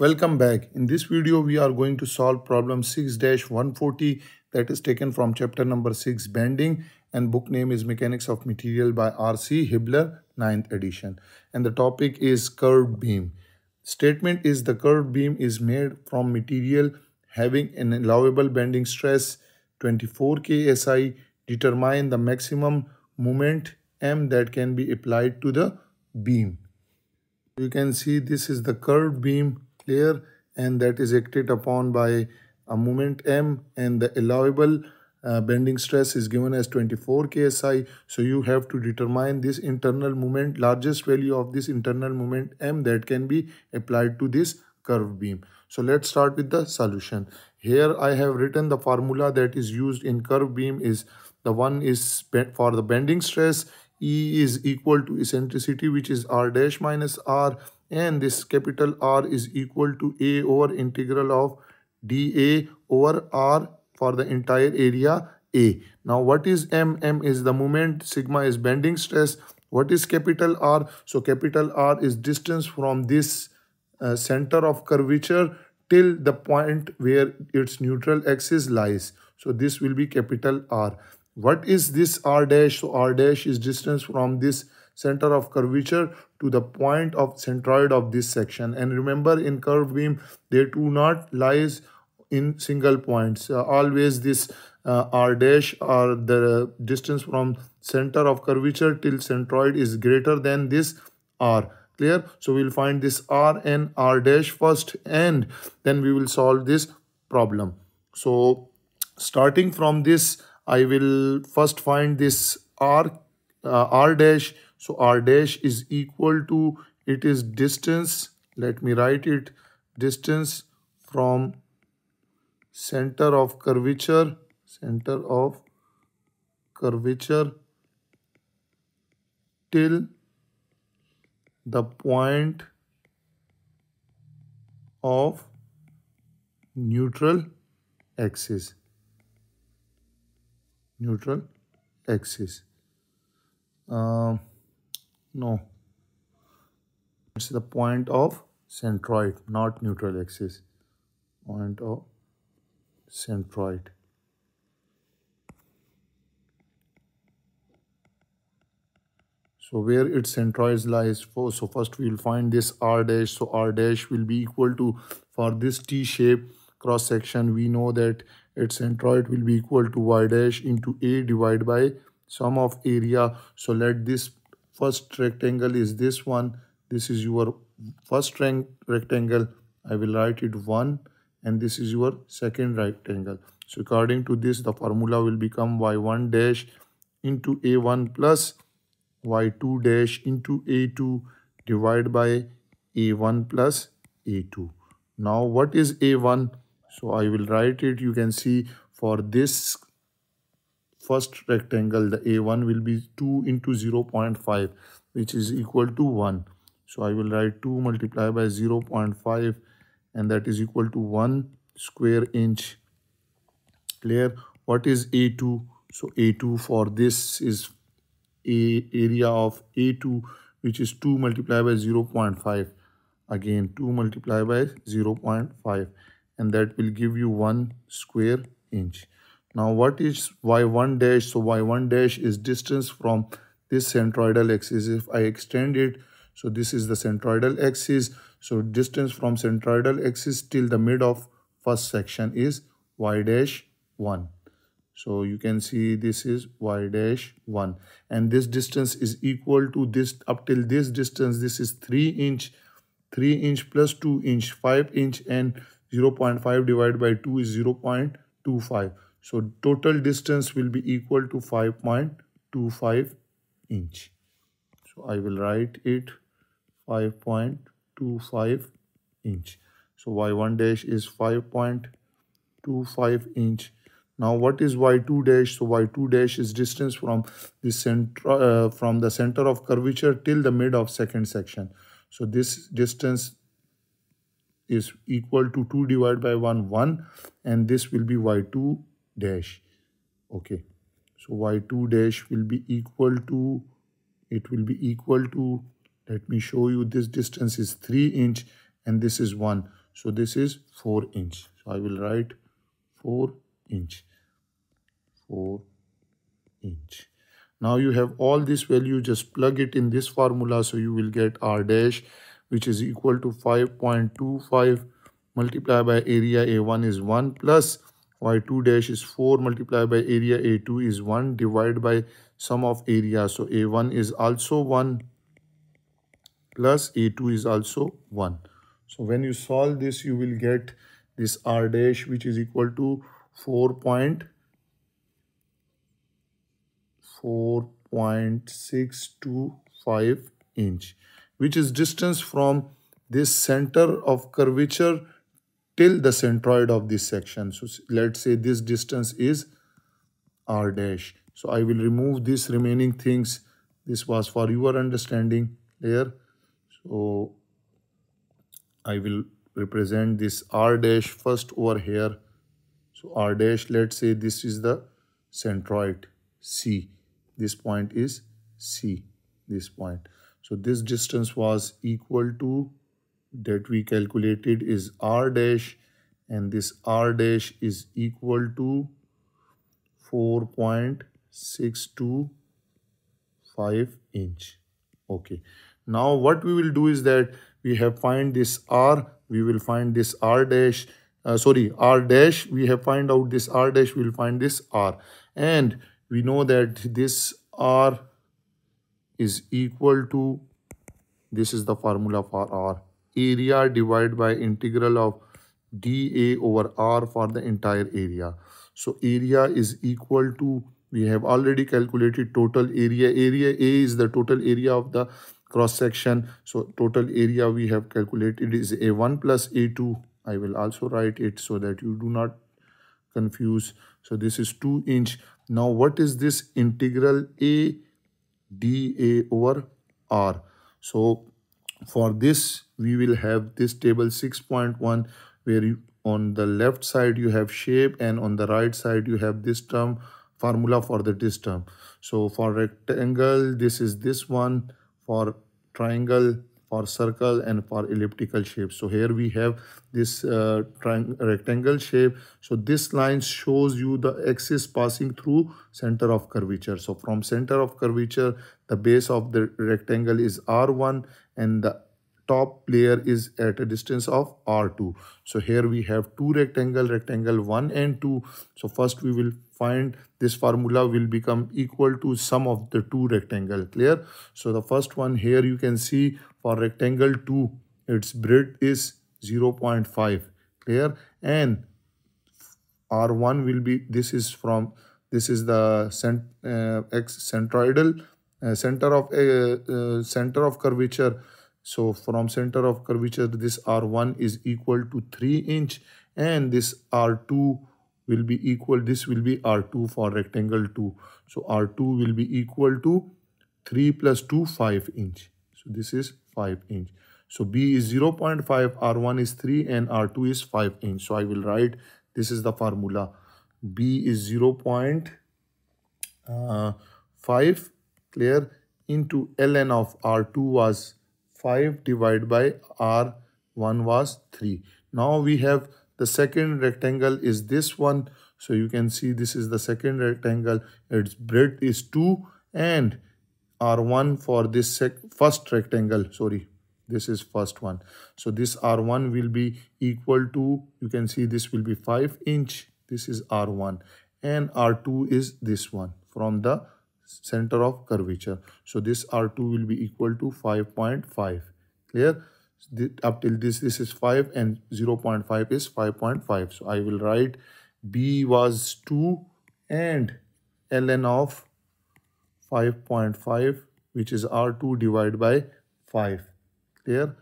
Welcome back. In this video, we are going to solve problem 6-140 that is taken from chapter number 6 Bending and book name is Mechanics of Material by R.C. Hibbeler 9th edition. And the topic is curved beam. Statement is the curved beam is made from material having an allowable bending stress 24 KSI. Determine the maximum moment M that can be applied to the beam. You can see this is the curved beam here and that is acted upon by a moment M and the allowable uh, bending stress is given as 24 ksi so you have to determine this internal moment largest value of this internal moment m that can be applied to this curved beam. So let's start with the solution. Here i have written the formula that is used in curved beam is the one is for the bending stress e is equal to eccentricity which is r dash minus r and this capital R is equal to A over integral of dA over R for the entire area A. Now what is M? M is the moment, sigma is bending stress. What is capital R? So capital R is distance from this uh, center of curvature till the point where its neutral axis lies. So this will be capital R. What is this R dash? So R dash is distance from this center of curvature to the point of centroid of this section. And remember in curved beam they do not lies in single points. Uh, always this uh, r dash or the distance from center of curvature till centroid is greater than this r. Clear? So we'll find this r and r dash first and then we will solve this problem. So starting from this i will first find this r uh, r dash so r dash is equal to it is distance let me write it distance from center of curvature center of curvature till the point of neutral axis neutral axis. Um, no. It's the point of centroid, not neutral axis. Point of centroid. So where its centroid lies, for, so first we will find this R dash. So R dash will be equal to, for this T shape cross section, we know that its centroid will be equal to Y dash into A divided by sum of area. So let this first rectangle is this one. This is your first rectangle. I will write it 1 and this is your second rectangle. So according to this the formula will become y1 dash into a1 plus y2 dash into a2 divided by a1 plus a2 now what is a1 so I will write it. You can see for this first rectangle the a1 will be 2 into 0 0.5 which is equal to 1 so i will write 2 multiplied by 0 0.5 and that is equal to 1 square inch. Clear? What is a2 so a2 for this is a area of a2 which is 2 multiplied by 0 0.5 again 2 multiplied by 0 0.5 and that will give you 1 square inch now what is y1 dash? So y1 dash is distance from this centroidal axis. If I extend it, so this is the centroidal axis. So distance from centroidal axis till the mid of first section is y dash 1. So you can see this is y dash 1 and this distance is equal to this up till this distance this is 3 inch 3 inch plus 2 inch 5 inch and 0 0.5 divided by 2 is 0 0.25 so total distance will be equal to 5.25 inch. So I will write it 5.25 inch. So y1 dash is 5.25 inch. Now what is y2 dash? So y2 dash is distance from the center uh, from the center of curvature till the mid of second section. So this distance is equal to 2 divided by 1 1 and this will be y2 dash okay so y2 dash will be equal to it will be equal to let me show you this distance is 3 inch and this is 1 So this is 4 inch. So I will write 4 inch. 4 inch. Now you have all this value, just plug it in this formula. So you will get R dash, which is equal to 5.25 multiplied by area A1 is 1 plus y2 dash is 4 multiplied by area A2 is 1 divided by sum of area. So A1 is also 1 plus A2 is also 1. So when you solve this, you will get this R dash which is equal to 4.625 inch which is distance from this center of curvature till the centroid of this section. So let's say this distance is r dash. So I will remove these remaining things. This was for your understanding here. So I will represent this r dash first over here. So r dash, let's say this is the centroid C. This point is C, this point. So this distance was equal to that we calculated is r dash and this r dash is equal to 4.625 inch. Okay. Now what we will do is that we have find this r we will find this r dash uh, sorry r dash we have find out this r dash we will find this r. And we know that this r is equal to this is the formula for r area divided by integral of dA over R for the entire area. So area is equal to, we have already calculated total area. Area A is the total area of the cross section. So total area we have calculated is A1 plus A2. I will also write it so that you do not confuse. So this is 2 inch. Now what is this integral A dA over R? So for this we will have this table 6.1 where you, on the left side you have shape and on the right side you have this term formula for the this term. So for rectangle this is this one. For triangle for circle and for elliptical shape so here we have this uh, rectangle shape. So this line shows you the axis passing through center of curvature. So from center of curvature the base of the rectangle is r1 and the top layer is at a distance of R2. So here we have two rectangle, rectangle 1 and 2. So first we will find this formula will become equal to sum of the two rectangle. Clear? So the first one here you can see for rectangle 2, its breadth is 0.5. Clear? And R1 will be, this is from, this is the cent, uh, x centroidal uh, center of uh, uh, center of curvature so from center of curvature, this R1 is equal to 3 inch and this R2 will be equal, this will be R2 for rectangle 2. So R2 will be equal to 3 plus 2, 5 inch. So this is 5 inch. So B is 0 0.5, R1 is 3 and R2 is 5 inch. So I will write, this is the formula. B is 0 uh, 0.5 clear into ln of R2 was 5 divided by r1 was 3. Now we have the second rectangle is this one. So you can see this is the second rectangle. Its breadth is 2 and r1 for this first rectangle. Sorry, this is first one. So this r1 will be equal to, you can see this will be 5 inch. This is r1 and r2 is this one from the center of curvature. So this R2 will be equal to 5.5. Clear? Up till this, this is 5 and 0 0.5 is 5.5. So I will write B was 2 and ln of 5.5 which is R2 divided by 5. Clear?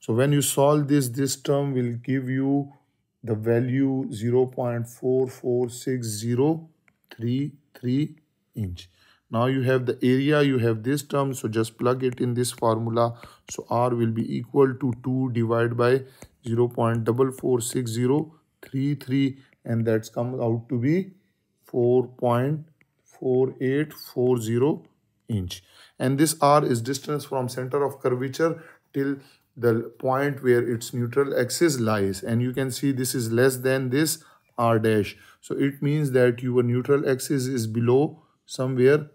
So when you solve this, this term will give you the value 0 0.44633 inch. Now you have the area, you have this term, so just plug it in this formula. So R will be equal to 2 divided by 0 0.446033 and that's come out to be 4.4840 inch. And this R is distance from center of curvature till the point where its neutral axis lies and you can see this is less than this r dash so it means that your neutral axis is below somewhere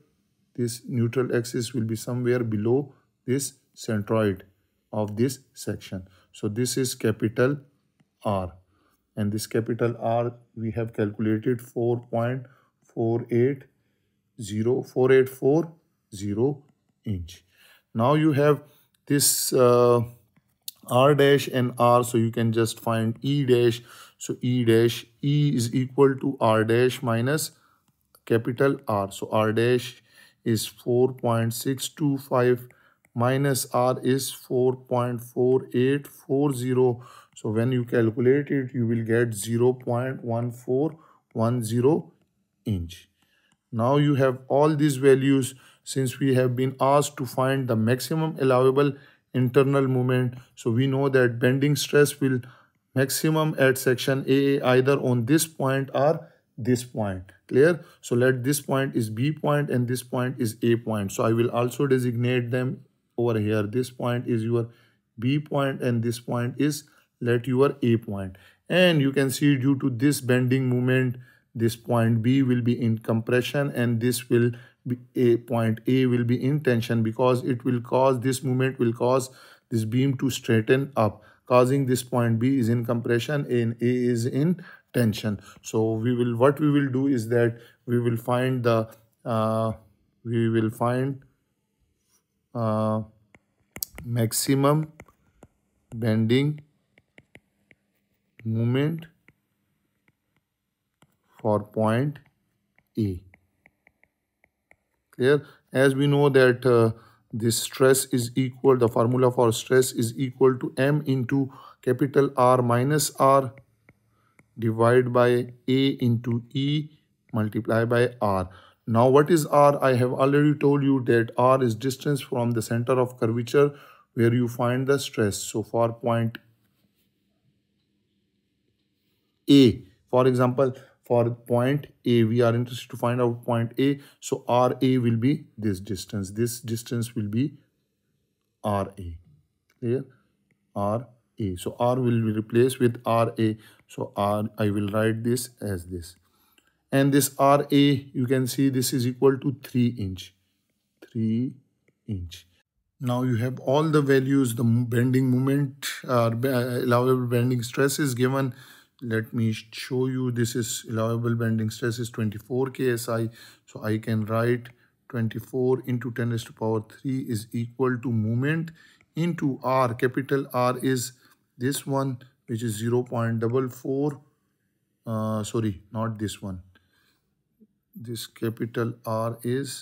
this neutral axis will be somewhere below this centroid of this section. So this is capital r and this capital r we have calculated 4.480 4840 inch. Now you have this uh, r dash and r so you can just find e dash. So e dash e is equal to r dash minus capital r. So r dash is 4.625 minus r is 4.4840 so when you calculate it you will get 0.1410 inch now you have all these values since we have been asked to find the maximum allowable internal moment. So we know that bending stress will maximum at section A either on this point or this point. Clear? So let this point is B point and this point is A point. So I will also designate them over here. This point is your B point and this point is let your A point. And you can see due to this bending moment, this point B will be in compression and this will be a point A will be in tension because it will cause this movement will cause this beam to straighten up causing this point B is in compression and A is in tension. So we will what we will do is that we will find the uh, we will find uh, maximum bending moment for point A clear as we know that uh, this stress is equal the formula for stress is equal to m into capital R minus R divided by A into E multiplied by R. Now what is R? I have already told you that R is distance from the center of curvature where you find the stress. So for point A, for example, for point A. We are interested to find out point A. So RA will be this distance. This distance will be RA. Clear? RA. So R will be replaced with RA. So R, I will write this as this. And this RA, you can see this is equal to 3 inch. 3 inch. Now you have all the values, the bending moment, uh, allowable bending stress is given let me show you this is allowable bending stress is 24 ksi so i can write 24 into 10 raised to power 3 is equal to moment into r capital r is this one which is 0 0.44 uh, sorry not this one this capital r is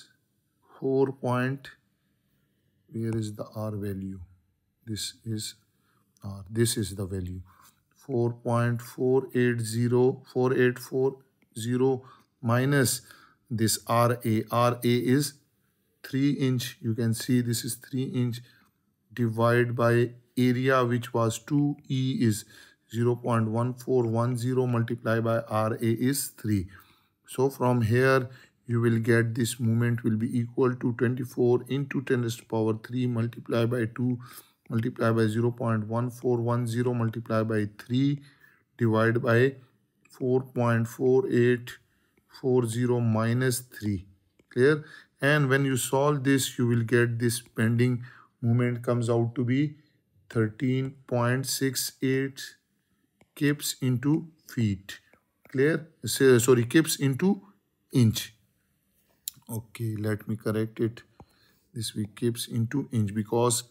4 point where is the r value this is r this is the value 4.480480 minus this RA. RA is 3 inch. You can see this is 3 inch divided by area which was 2. E is 0.1410 multiplied by RA is 3. So from here you will get this moment will be equal to 24 into 10 raised to power 3 multiplied by 2 multiply by 0 0.1410 multiply by 3 divided by 4.4840 minus 3 clear and when you solve this you will get this bending moment comes out to be 13.68 kips into feet. Clear? Sorry kips into inch. Okay let me correct it. This we kips into inch because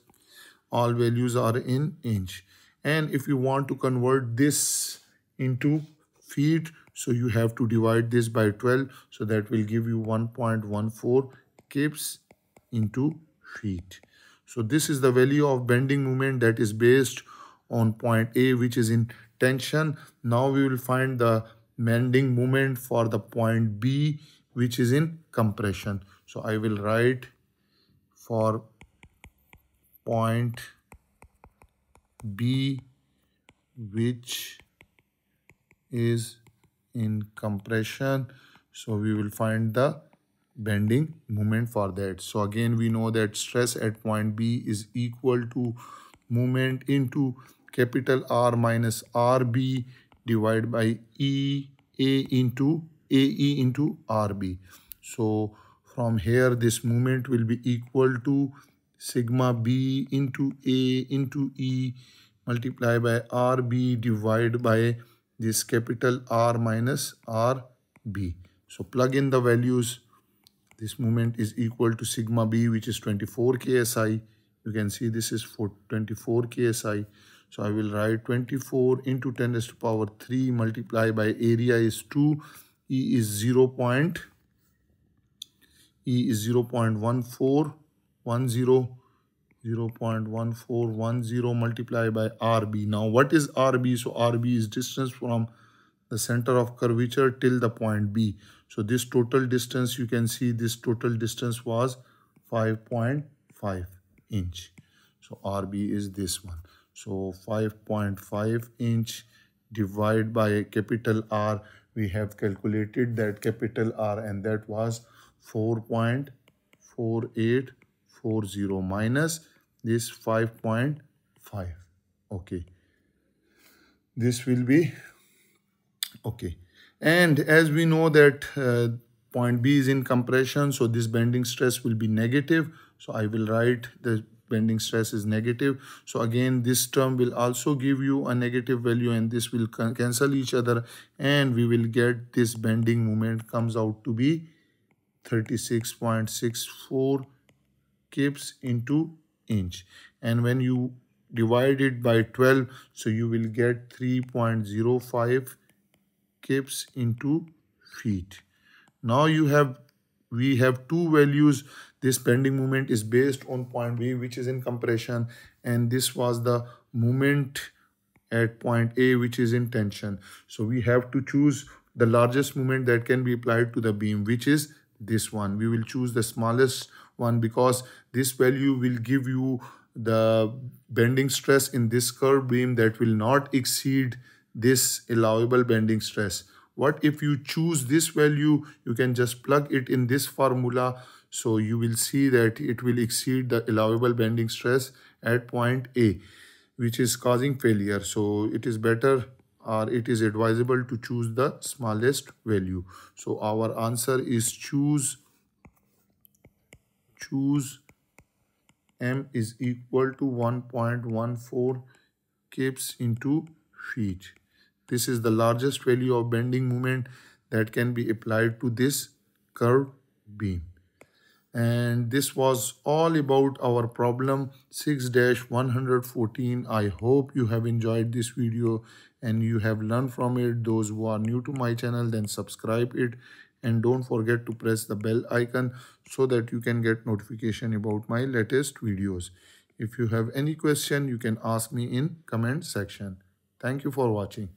all values are in inch. And if you want to convert this into feet so you have to divide this by 12 so that will give you 1.14 kips into feet so this is the value of bending moment that is based on point A which is in tension. Now we will find the bending moment for the point B which is in compression. So I will write for point B which is in compression. So we will find the bending moment for that so again we know that stress at point B is equal to moment into capital R minus RB divided by E A into AE into RB. So from here this moment will be equal to sigma B into A into E multiplied by RB divided by this capital R minus RB. So plug in the values. This moment is equal to sigma B which is 24 KSI. You can see this is for 24 KSI. So I will write 24 into 10 raised to the power 3 multiply by area is 2. E is 0. Point, e is 0 0.1410 0 0.1410 multiplied by RB. Now what is RB? So RB is distance from the center of curvature till the point B. So this total distance you can see this total distance was 5.5 inch. So RB is this one. So 5.5 inch divided by capital R. We have calculated that capital R and that was 4.4840 minus this 5.5. Okay. This will be okay. And as we know that uh, point B is in compression, so this bending stress will be negative. So I will write the bending stress is negative. So again, this term will also give you a negative value and this will cancel each other and we will get this bending moment comes out to be 36.64 kips into inch. And when you divide it by 12, so you will get 3.05 into feet. Now you have we have two values this bending moment is based on point B which is in compression and this was the moment at point A which is in tension. So we have to choose the largest moment that can be applied to the beam which is this one. We will choose the smallest one because this value will give you the bending stress in this curved beam that will not exceed this allowable bending stress. What if you choose this value, you can just plug it in this formula. So you will see that it will exceed the allowable bending stress at point A, which is causing failure. So it is better or it is advisable to choose the smallest value. So our answer is choose, choose M is equal to 1.14 kips into feet. This is the largest value of bending moment that can be applied to this curved beam. And this was all about our problem 6-114. I hope you have enjoyed this video and you have learned from it. Those who are new to my channel, then subscribe it. And don't forget to press the bell icon so that you can get notification about my latest videos. If you have any question, you can ask me in comment section. Thank you for watching.